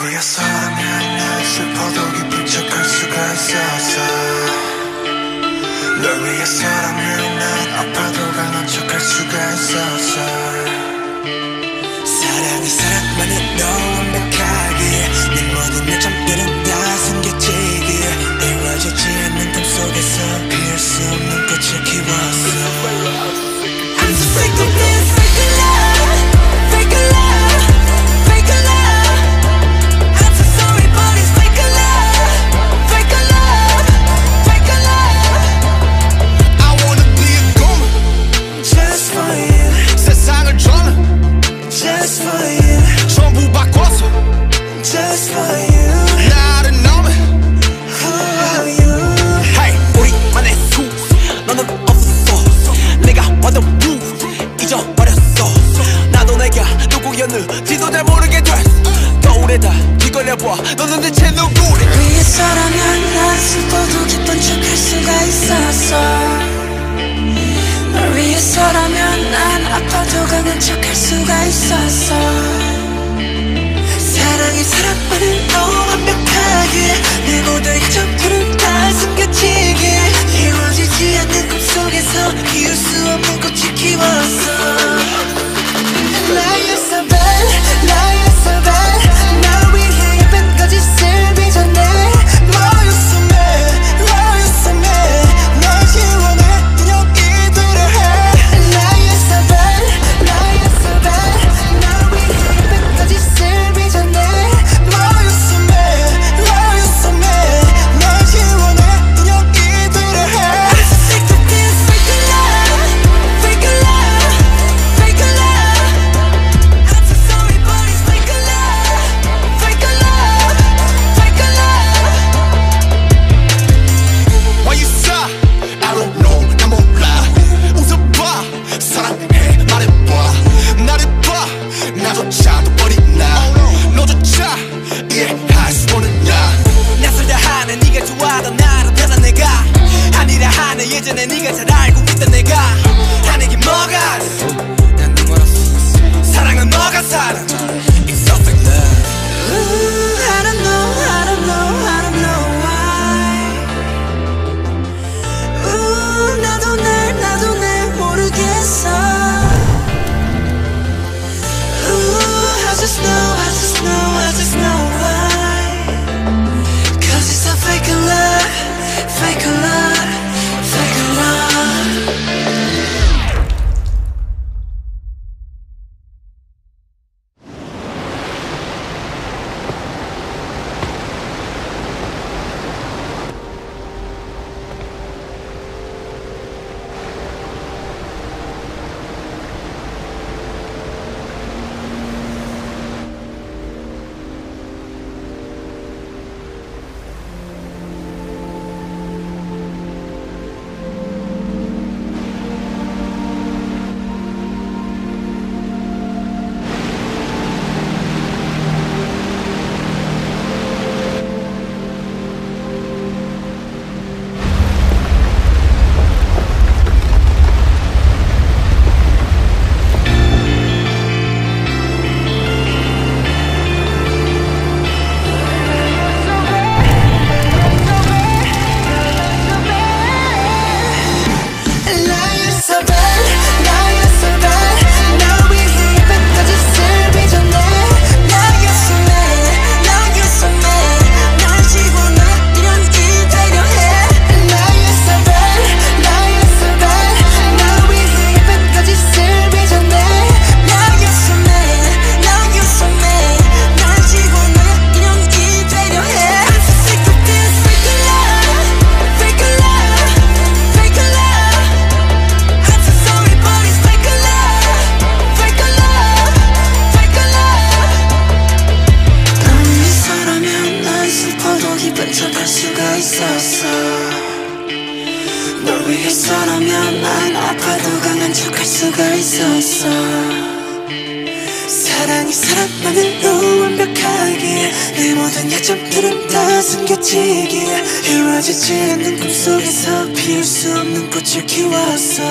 위에 사랑을 날 슬퍼도 누지도 잘 모르게 됐어 거울에다 기걸려봐. 너는 대체 누구래 위에 사람은 난 수도도 기쁜 척할 수가 있었어. 널 위해서라면 난 아파도 강한 척할 수가 있었어. 있었어. 널 위해서라면 난 아파도 강한 척할 수가 있었어. 사랑이 사랑만은 너 완벽하기에 내 모든 약점들은 다 숨겨지기에 이루어지지 않는 꿈속에서 피울 수 없는 꽃을 키웠어.